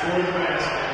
Scored basket.